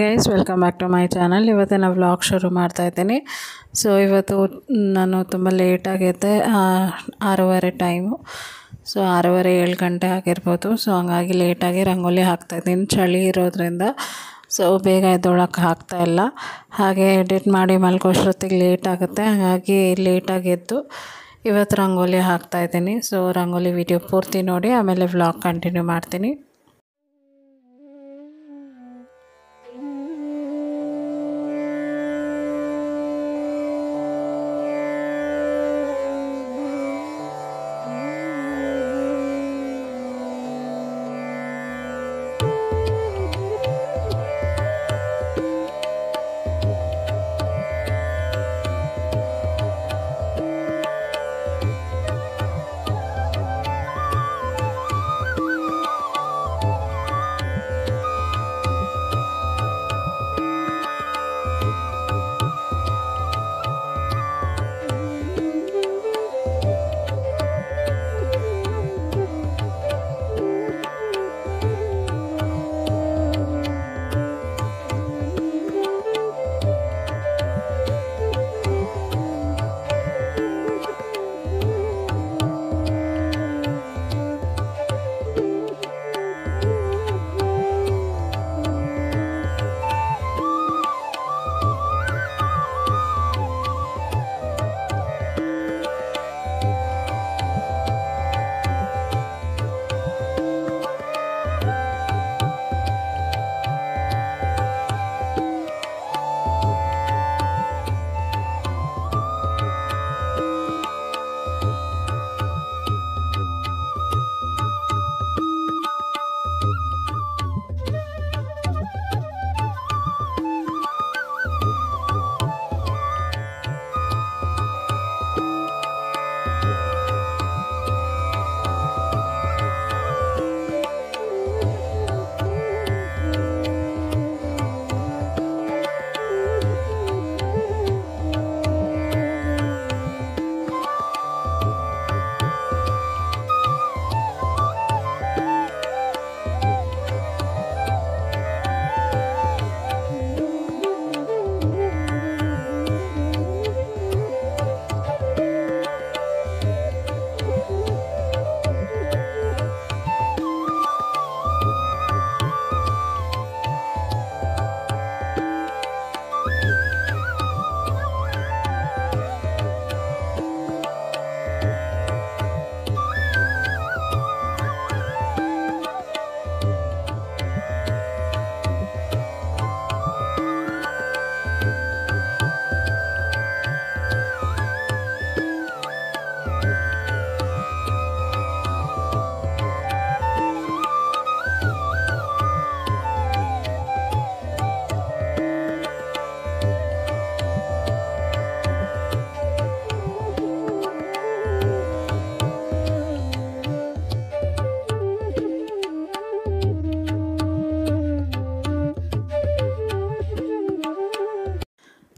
Guys welcome back to my channel ಇವತ್ತು ನಾನು vlog ಶುರು ಮಾಡ್ತಾ ಇದ್ದೀನಿ. ಸೊ ಇವತ್ತು ನಾನು ತುಂಬ ಲೇಟಾಗೈತೆ ಆರೂವರೆ ಟೈಮು ಸೊ ಆರೂವರೆ ಏಳು ಗಂಟೆ ಆಗಿರ್ಬೋದು. ಸೊ ಹಂಗಾಗಿ ಲೇಟಾಗಿ ರಂಗೋಲಿ ಹಾಕ್ತಾಯಿದ್ದೀನಿ ಚಳಿ ಇರೋದ್ರಿಂದ. ಸೊ ಬೇಗ ಎದ್ದೊಳಕ್ಕೆ ಆಗ್ತಾ ಇಲ್ಲ. ಹಾಗೆ ಎಡಿಟ್ ಮಾಡಿ ಮಲ್ಕೋಷ್ಟೊತ್ತಿಗೆ ಲೇಟ್ ಆಗುತ್ತೆ. ಹಾಗಾಗಿ ಲೇಟಾಗಿ ಎದ್ದು ಇವತ್ತು ರಂಗೋಲಿ ಹಾಕ್ತಾಯಿದ್ದೀನಿ ಸೊ ರಂಗೋಲಿ ವಿಡಿಯೋ ಪೂರ್ತಿ ನೋಡಿ, ಆಮೇಲೆ ವ್ಲಾಗ್ ಕಂಟಿನ್ಯೂ ಮಾಡ್ತೀನಿ.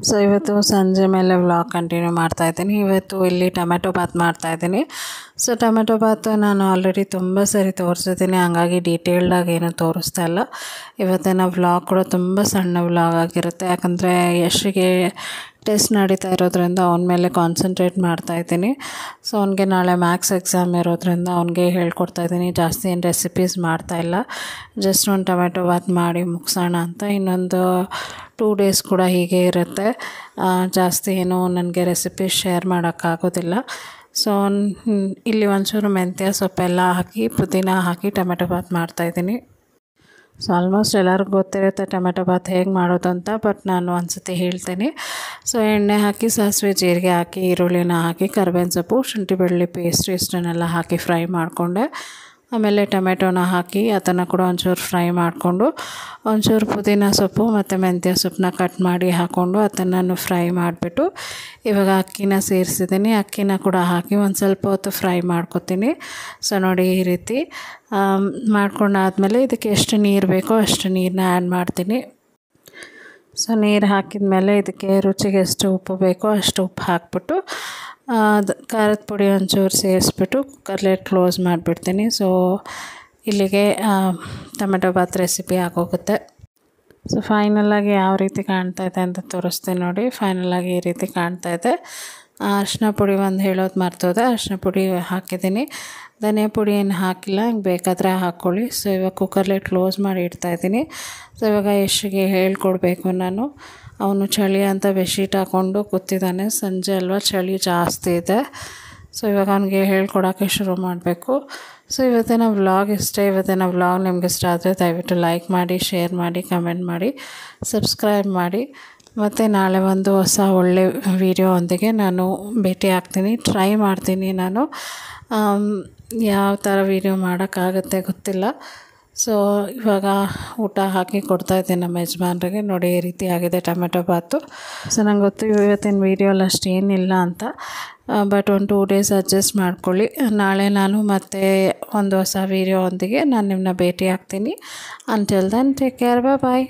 ಸೊ ಇವತ್ತು ಸಂಜೆ ಮೇಲೆ ವ್ಲಾಗ್ ಕಂಟಿನ್ಯೂ ಮಾಡ್ತಾ ಇದ್ದೀನಿ. ಇವತ್ತು ಇಲ್ಲಿ ಟೊಮೆಟೊ ಬಾತ್ ಮಾಡ್ತಾಯಿದ್ದೀನಿ ಸೊ ಟೊಮೆಟೊ ಬಾತ್ ನಾನು ಆಲ್ರೆಡಿ ತುಂಬ ಸರಿ ತೋರಿಸಿದ್ದೀನಿ. ಹಂಗಾಗಿ ಡೀಟೇಲ್ಡಾಗಿ ಏನು ತೋರಿಸ್ತಾ ಇಲ್ಲ. ಇವತ್ತಿನ ವ್ಲಾಗ್ ಕೂಡ ತುಂಬ ಸಣ್ಣ ವ್ಲಾಗ್ ಆಗಿರುತ್ತೆ. ಯಾಕಂದರೆ ಯಶಿಗೆ ಟೆಸ್ಟ್ ನಡೀತಾ ಇರೋದ್ರಿಂದ ಅವನ ಮೇಲೆ ಕಾನ್ಸಂಟ್ರೇಟ್ ಮಾಡ್ತಾಯಿದ್ದೀನಿ ಸೊ ಅವನಿಗೆ ನಾಳೆ ಮ್ಯಾಕ್ಸ್ ಎಕ್ಸಾಮ್ ಇರೋದ್ರಿಂದ ಅವನಿಗೆ ಹೇಳ್ಕೊಡ್ತಾಯಿದ್ದೀನಿ ಜಾಸ್ತಿ ಏನು ರೆಸಿಪೀಸ್ ಮಾಡ್ತಾಯಿಲ್ಲ ಜಸ್ಟ್ ಒಂದು ಟೊಮೆಟೊ ಬಾತ್ ಮಾಡಿ ಮುಗಿಸೋಣ ಅಂತ. ಇನ್ನೊಂದು ಟೂ ಡೇಸ್ ಕೂಡ ಹೀಗೆ ಇರುತ್ತೆ. ಜಾಸ್ತಿ ಏನು ನನಗೆ ರೆಸಿಪಿ ಶೇರ್ ಮಾಡೋಕ್ಕಾಗೋದಿಲ್ಲ. ಸೊ ಇಲ್ಲಿ ಒಂಚೂರು ಮೆಂತ್ಯ ಸೊಪ್ಪೆಲ್ಲ ಹಾಕಿ, ಪುದೀನ ಹಾಕಿ, ಟೊಮೆಟೊ ಬಾತ್ ಮಾಡ್ತಾಯಿದ್ದೀನಿ ಸೊ ಆಲ್ಮೋಸ್ಟ್ ಎಲ್ಲರಿಗೂ ಗೊತ್ತಿರುತ್ತೆ ಟೊಮೆಟೊ ಬಾತ್ ಹೇಗೆ ಮಾಡೋದು ಅಂತ ಬಟ್ ನಾನು ಒಂದು ಸತಿ ಹೇಳ್ತೀನಿ. ಸೊ ಎಣ್ಣೆ ಹಾಕಿ, ಸಾಸಿವೆ ಜೀರಿಗೆ ಹಾಕಿ, ಈರುಳ್ಳಿನ ಹಾಕಿ, ಕರ್ಬೇವಿನ ಸೊಪ್ಪು, ಶುಂಠಿ ಬೆಳ್ಳುಳ್ಳಿ ಪೇಸ್ಟ್ ಇಷ್ಟನ್ನೆಲ್ಲ ಹಾಕಿ ಫ್ರೈ ಮಾಡಿಕೊಂಡೆ. ಆಮೇಲೆ ಟೊಮೆಟೊನ ಹಾಕಿ ಅದನ್ನು ಕೂಡ ಒಂಚೂರು ಫ್ರೈ ಮಾಡಿಕೊಂಡು, ಒಂಚೂರು ಪುದೀನ ಸೊಪ್ಪು ಮತ್ತು ಮೆಂತ್ಯ ಸೊಪ್ಪನ್ನ ಕಟ್ ಮಾಡಿ ಹಾಕ್ಕೊಂಡು ಅದನ್ನು ಫ್ರೈ ಮಾಡಿಬಿಟ್ಟು, ಇವಾಗ ಅಕ್ಕಿನ ಸೇರಿಸಿದ್ದೀನಿ. ಅಕ್ಕಿನ ಕೂಡ ಹಾಕಿ ಒಂದು ಸ್ವಲ್ಪ ಹೊತ್ತು ಫ್ರೈ ಮಾಡ್ಕೊತೀನಿ. ಸೊ ನೋಡಿ ಈ ರೀತಿ ಮಾಡ್ಕೊಂಡಾದಮೇಲೆ ಇದಕ್ಕೆ ಎಷ್ಟು ನೀರು ಬೇಕೋ ಅಷ್ಟು ನೀರನ್ನ ಆ್ಯಡ್ ಮಾಡ್ತೀನಿ. ಸೊ ನೀರು ಹಾಕಿದ ಮೇಲೆ ಇದಕ್ಕೆ ರುಚಿಗೆ ಎಷ್ಟು ಉಪ್ಪು ಬೇಕೋ ಅಷ್ಟು ಉಪ್ಪು ಹಾಕ್ಬಿಟ್ಟು ಅದು ಖಾರದ ಪುಡಿ ಒಂಚೂರು ಸೇರಿಸ್ಬಿಟ್ಟು ಕುಕ್ಕರ್ಲೇ ಕ್ಲೋಸ್ ಮಾಡಿಬಿಡ್ತೀನಿ. ಸೊ ಇಲ್ಲಿಗೆ ಟೊಮೆಟೊ ಬಾತ್ ರೆಸಿಪಿ ಆಗೋಗುತ್ತೆ. ಸೊ ಫೈನಲಾಗಿ ಯಾವ ರೀತಿ ಕಾಣ್ತಾ ಇದೆ ಅಂತ ತೋರಿಸ್ತೀನಿ ನೋಡಿ. ಫೈನಲಾಗಿ ಈ ರೀತಿ ಕಾಣ್ತಾ ಇದೆ. ಅರಿಶಿನ ಪುಡಿ ಒಂದು ಹೇಳೋದು ಮರ್ತೋದೆ. ಅರಿಶಿನ ಪುಡಿ ಹಾಕಿದ್ದೀನಿ. ಧನಿಯಾ ಪುಡಿ ಏನು ಹಾಕಿಲ್ಲ, ಹಿಂಗೆ ಬೇಕಾದರೆ ಹಾಕ್ಕೊಳ್ಳಿ ಸೊ ಇವಾಗ ಕುಕ್ಕರ್ಲೇ ಕ್ಲೋಸ್ ಮಾಡಿ ಇಡ್ತಾಯಿದ್ದೀನಿ ಸೊ ಇವಾಗ ಯಶ್ಗೆ ಹೇಳ್ಕೊಡ್ಬೇಕು ನಾನು. ಅವನು ಚಳಿ ಅಂತ ಬೆಡ್ಶೀಟ್ ಹಾಕ್ಕೊಂಡು ಕೂತಿದ್ದಾನೆ. ಸಂಜೆ ಅಲ್ವಾ? ಚಳಿ ಜಾಸ್ತಿ ಇದೆ. ಸೊ ಇವಾಗ ಅವನಿಗೆ ಹೇಳ್ಕೊಡೋಕ್ಕೆ ಶುರು ಮಾಡಬೇಕು. ಸೊ ಇವತ್ತಿನ ವ್ಲಾಗ್ ಇಷ್ಟೇ? ಇವತ್ತಿನ ವ್ಲಾಗ್ ನಿಮ್ಗೆ ಇಷ್ಟ ಆದರೆ ದಯವಿಟ್ಟು ಲೈಕ್ ಮಾಡಿ, ಶೇರ್ ಮಾಡಿ, ಕಮೆಂಟ್ ಮಾಡಿ, ಸಬ್ಸ್ಕ್ರೈಬ್ ಮಾಡಿ. ಮತ್ತು ನಾಳೆ ಒಂದು ಹೊಸ ಒಳ್ಳೆ ವಿಡಿಯೋ ಒಂದಿಗೆ ನಾನು ಭೇಟಿ ಆಗ್ತೀನಿ. ಟ್ರೈ ಮಾಡ್ತೀನಿ ನಾನು. ಯಾವ ಥರ ವೀಡಿಯೋ ಮಾಡೋಕ್ಕಾಗುತ್ತೆ ಗೊತ್ತಿಲ್ಲ. ಸೊ ಇವಾಗ ಊಟ ಹಾಕಿ ಕೊಡ್ತಾ ಇದ್ದೆ ನಮ್ಮ ಯಜಮಾನ್ರಿಗೆ. ನೋಡಿ, ಈ ರೀತಿ ಆಗಿದೆ ಟೊಮೆಟೊ ಬಾತು. ಸೊ ನಂಗೆ ಗೊತ್ತು ಇವತ್ತಿನ ವೀಡಿಯೋಲ್ಲಿ ಅಷ್ಟೇನಿಲ್ಲ ಅಂತ. ಬಟ್ ಒಂದು ಟೂ ಡೇಸ್ ಅಡ್ಜಸ್ಟ್ ಮಾಡ್ಕೊಳ್ಳಿ. ನಾಳೆ ನಾನು ಮತ್ತೆ ಒಂದು ಹೊಸ ವೀಡಿಯೋ ಒಂದಿಗೆ ನಾನು ನಿಮ್ಮನ್ನ ಭೇಟಿ ಆಗ್ತೀನಿ. Until then take care bye